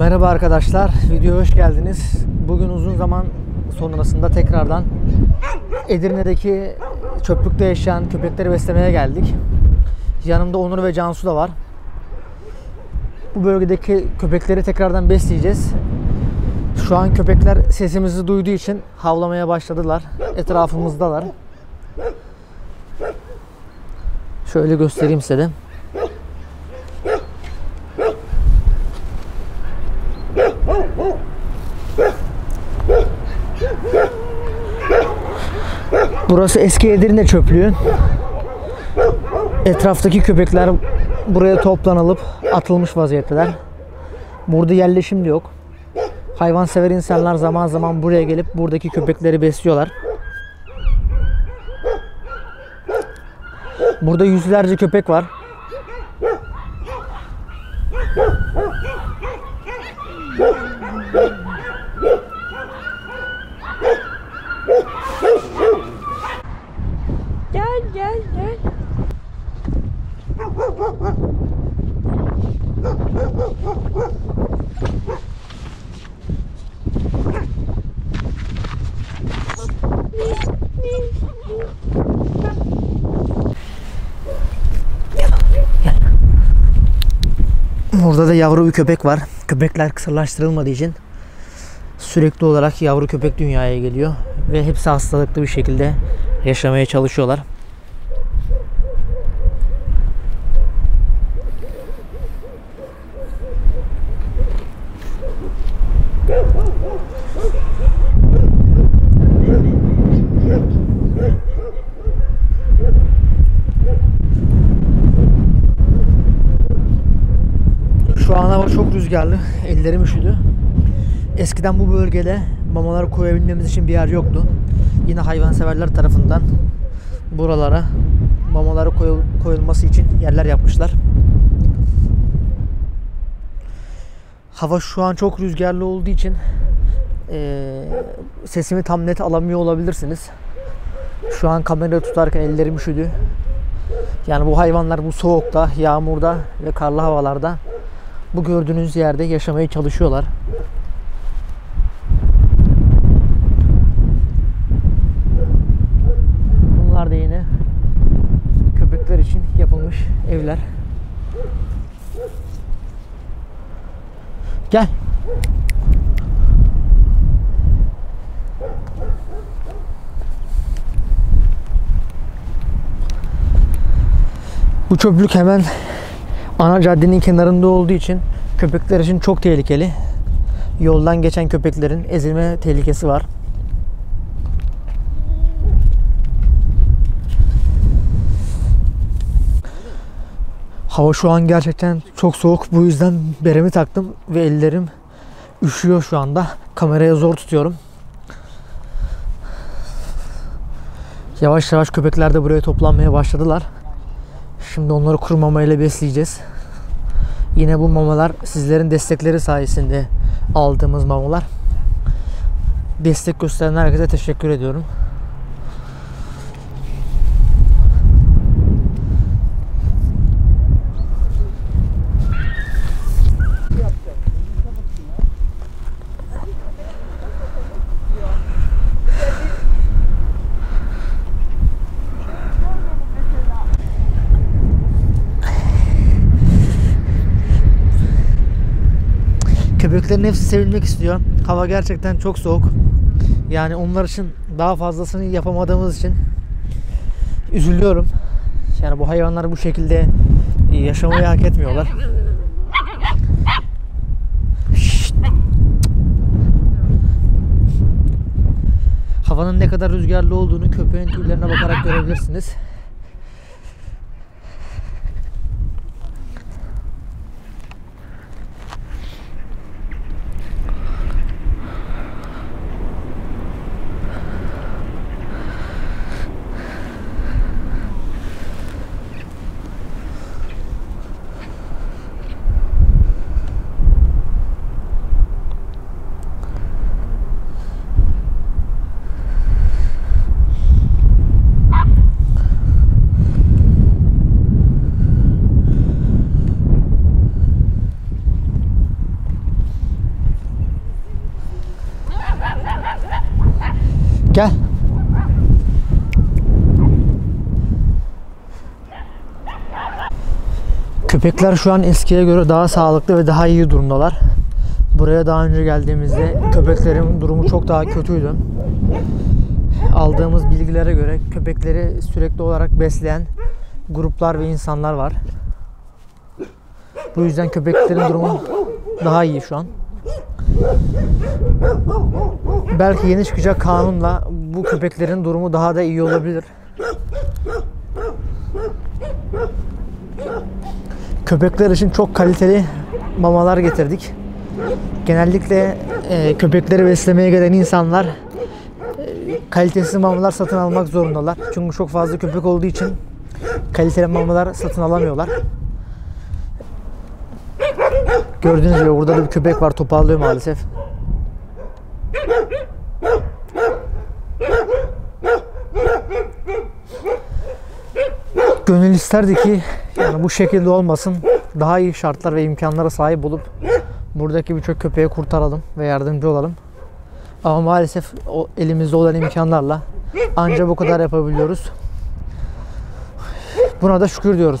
Merhaba arkadaşlar, videoya hoş geldiniz. Bugün uzun zaman sonrasında tekrardan Edirne'deki çöplükte yaşayan köpekleri beslemeye geldik. Yanımda Onur ve Cansu da var. Bu bölgedeki köpekleri tekrardan besleyeceğiz. Şu an köpekler sesimizi duyduğu için havlamaya başladılar. Etrafımızdalar. Şöyle göstereyim size de. Burası eski Edirne çöplüğü. Etraftaki köpekler buraya toplanılıp atılmış vaziyetteler. Burada yerleşim de yok. Hayvansever insanlar zaman zaman buraya gelip buradaki köpekleri besliyorlar. Burada yüzlerce köpek var. Yavru bir köpek var. Köpekler kısırlaştırılmadığı için sürekli olarak yavru köpek dünyaya geliyor ve hepsi hastalıklı bir şekilde yaşamaya çalışıyorlar. Şu an hava çok rüzgarlı. Ellerim üşüdü. Eskiden bu bölgede mamaları koyabilmemiz için bir yer yoktu. Yine hayvanseverler tarafından buralara mamaları koyul- koyulması için yerler yapmışlar. Hava şu an çok rüzgarlı olduğu için eee, sesimi tam net alamıyor olabilirsiniz. Şu an kamerayı tutarken ellerim üşüdü. Yani bu hayvanlar bu soğukta, yağmurda ve karlı havalarda bu gördüğünüz yerde yaşamaya çalışıyorlar. Bunlar da yine köpekler için yapılmış evler. Gel. Bu çöplük hemen ana caddenin kenarında olduğu için köpekler için çok tehlikeli. Yoldan geçen köpeklerin ezilme tehlikesi var. Hava şu an gerçekten çok soğuk. Bu yüzden beremi taktım ve ellerim üşüyor şu anda. Kameraya zor tutuyorum. Yavaş yavaş köpekler de buraya toplanmaya başladılar. Şimdi onları kuru mamayla besleyeceğiz. Yine bu mamalar sizlerin destekleri sayesinde aldığımız mamalar. Destek gösteren herkese teşekkür ediyorum. Köpeklerin hepsi sevilmek istiyor. Hava gerçekten çok soğuk. Yani onlar için daha fazlasını yapamadığımız için üzülüyorum. Yani bu hayvanlar bu şekilde yaşamayı hak etmiyorlar. Havanın ne kadar rüzgarlı olduğunu köpeğin tüylerine bakarak görebilirsiniz. Köpekler şu an eskiye göre daha sağlıklı ve daha iyi durumdalar. Buraya daha önce geldiğimizde köpeklerin durumu çok daha kötüydü. Aldığımız bilgilere göre köpekleri sürekli olarak besleyen gruplar ve insanlar var. Bu yüzden köpeklerin durumu daha iyi şu an. Belki yeni çıkacak kanunla bu köpeklerin durumu daha da iyi olabilir. Köpekler için çok kaliteli mamalar getirdik. Genellikle e, köpekleri beslemeye gelen insanlar e, kalitesiz mamalar satın almak zorundalar. Çünkü çok fazla köpek olduğu için kaliteli mamalar satın alamıyorlar. Gördüğünüz gibi burada da bir köpek var toparlıyor maalesef. Gönül isterdi ki yani bu şekilde olmasın. Daha iyi şartlar ve imkanlara sahip olup buradaki birçok köpeği kurtaralım ve yardımcı olalım. Ama maalesef o elimizde olan imkanlarla ancak bu kadar yapabiliyoruz. Buna da şükür diyoruz.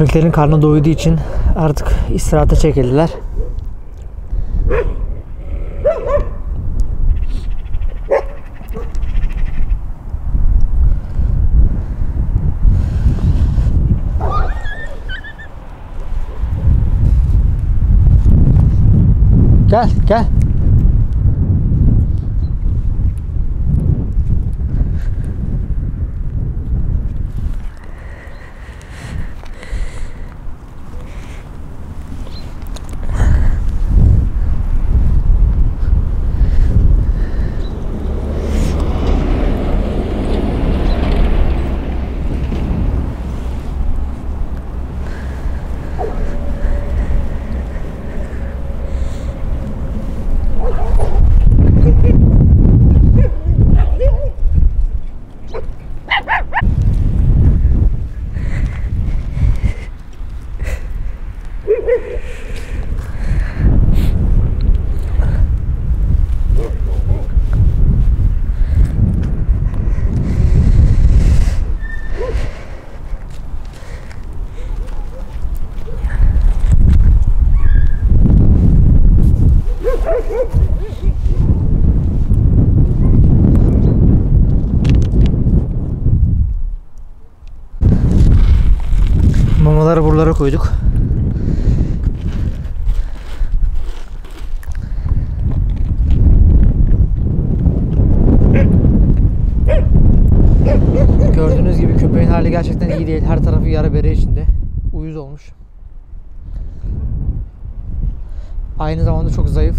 Köpeklerin karnı doyduğu için artık istirahate çekildiler. Gel gel. Mamaları buralara koyduk. Gördüğünüz gibi köpeğin hali gerçekten iyi değil. Her tarafı yara bere içinde. Uyuz olmuş. Aynı zamanda çok zayıf.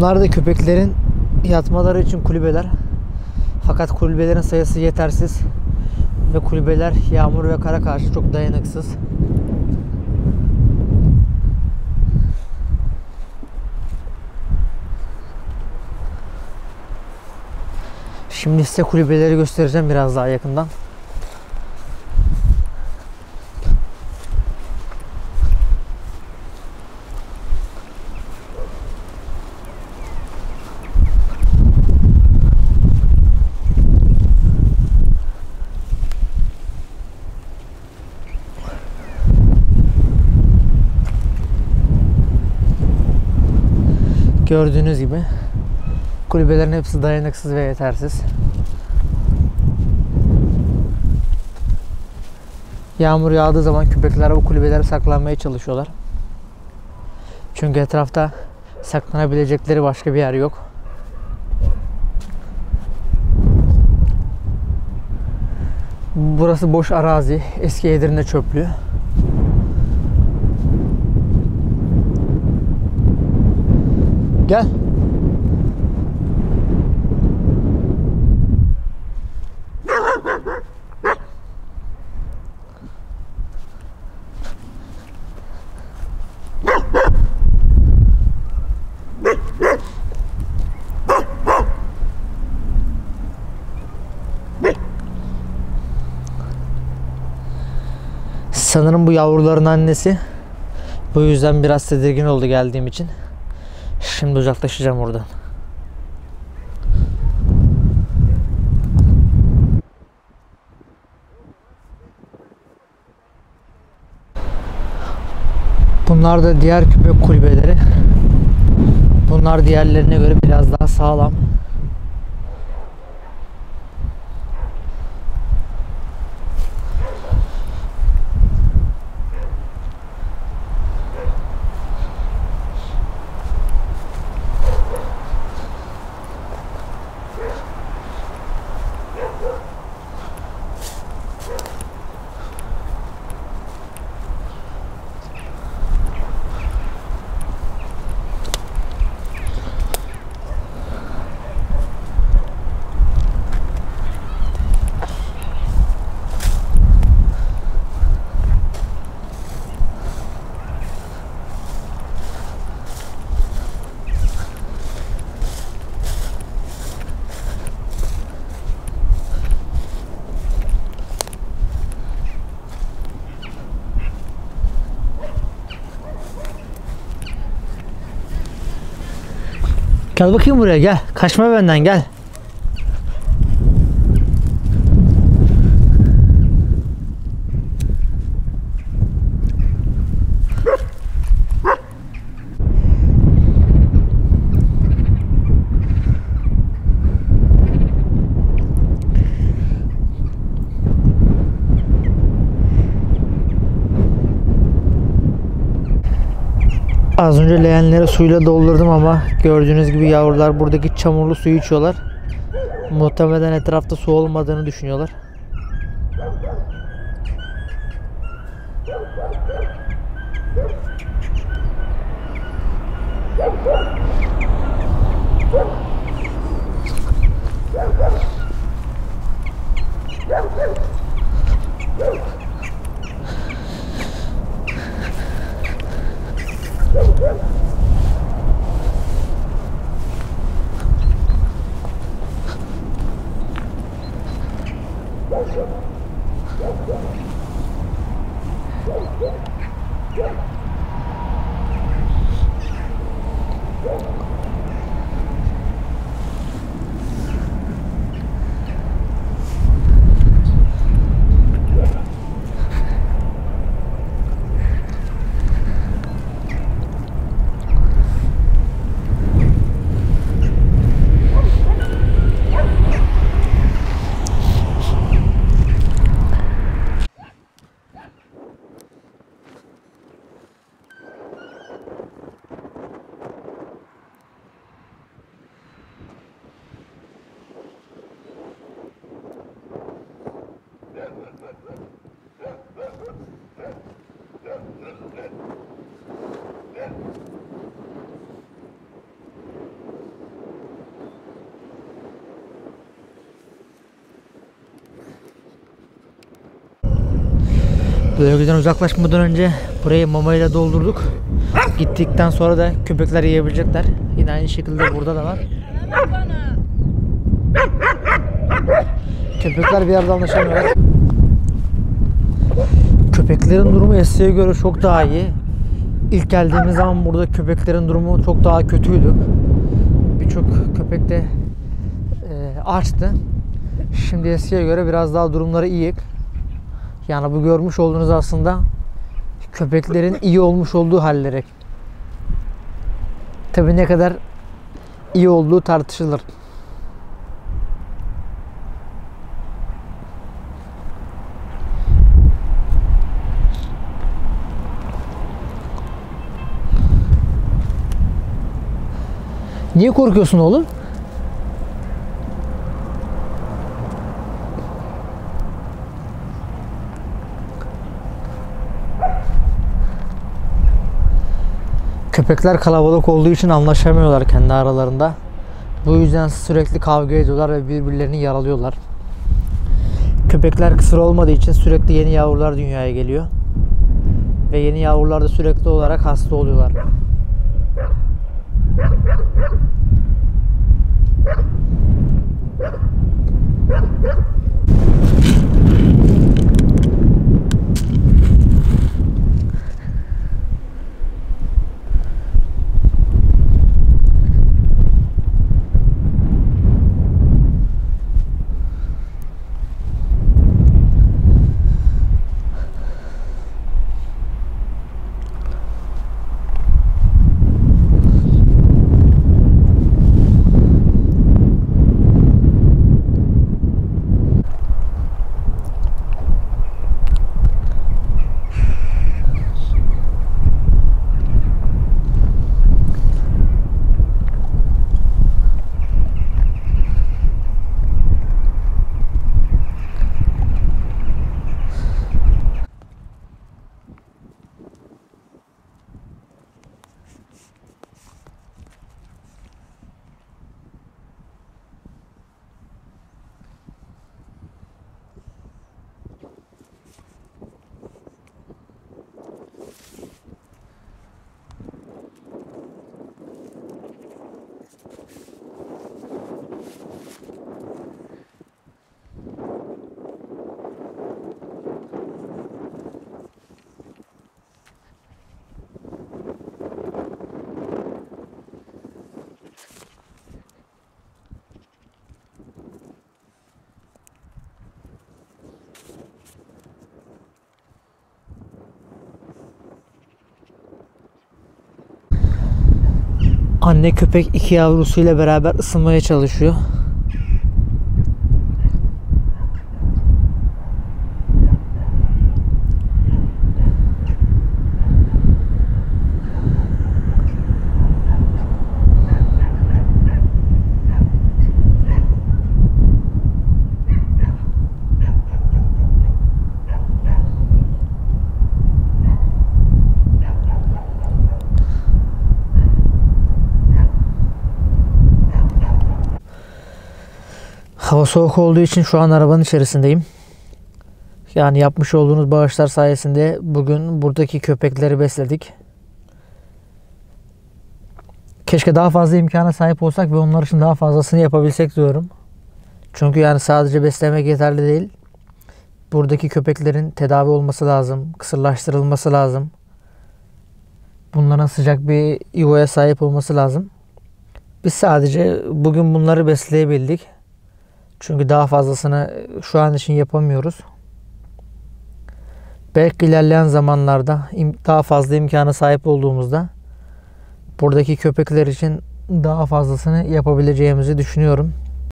Bunlar da köpeklerin yatmaları için kulübeler. Fakat kulübelerin sayısı yetersiz ve kulübeler yağmur ve kara karşı çok dayanıksız. Şimdi size kulübeleri göstereceğim biraz daha yakından. Gördüğünüz gibi kulübelerin hepsi dayanıksız ve yetersiz. Yağmur yağdığı zaman köpekler bu kulübelere saklanmaya çalışıyorlar. Çünkü etrafta saklanabilecekleri başka bir yer yok. Burası boş arazi. Eski Edirne çöplüğü. Gel. Sanırım bu yavruların annesi. Bu yüzden biraz tedirgin oldu geldiğim için. Şimdi uzaklaşacağım oradan. Bunlar da diğer köpek kulübeleri. Bunlar diğerlerine göre biraz daha sağlam. Gel bakayım buraya gel. Kaçma benden gel. Önce leğenleri suyla doldurdum ama gördüğünüz gibi yavrular buradaki çamurlu suyu içiyorlar. Muhtemelen etrafta su olmadığını düşünüyorlar. Bölgeden uzaklaşmadan önce burayı mamayla doldurduk. Gittikten sonra da köpekler yiyebilecekler. Yine aynı şekilde burada da var. Köpekler bir yerde anlaşamıyorlar. Köpeklerin durumu Esya'ya göre çok daha iyi. İlk geldiğimiz zaman burada köpeklerin durumu çok daha kötüydü. Birçok köpek de e, açtı. Şimdi Esya'ya göre biraz daha durumları iyi. Yani bu görmüş olduğunuz aslında köpeklerin iyi olmuş olduğu halleri. Tabii ne kadar iyi olduğu tartışılır. Niye korkuyorsun oğlum? Köpekler kalabalık olduğu için anlaşamıyorlar kendi aralarında. Bu yüzden sürekli kavga ediyorlar ve birbirlerini yaralıyorlar. Köpekler kısır olmadığı için sürekli yeni yavrular dünyaya geliyor. Ve yeni yavrular da sürekli olarak hasta oluyorlar. Anne köpek iki yavrusuyla beraber ısınmaya çalışıyor. Hava soğuk olduğu için şu an arabanın içerisindeyim. Yani yapmış olduğunuz bağışlar sayesinde bugün buradaki köpekleri besledik. Keşke daha fazla imkana sahip olsak ve onlar için daha fazlasını yapabilsek diyorum. Çünkü yani sadece beslemek yeterli değil. Buradaki köpeklerin tedavi olması lazım, kısırlaştırılması lazım. Bunların sıcak bir yuvaya sahip olması lazım. Biz sadece bugün bunları besleyebildik. Çünkü daha fazlasını şu an için yapamıyoruz. Belki ilerleyen zamanlarda daha fazla imkana sahip olduğumuzda buradaki köpekler için daha fazlasını yapabileceğimizi düşünüyorum.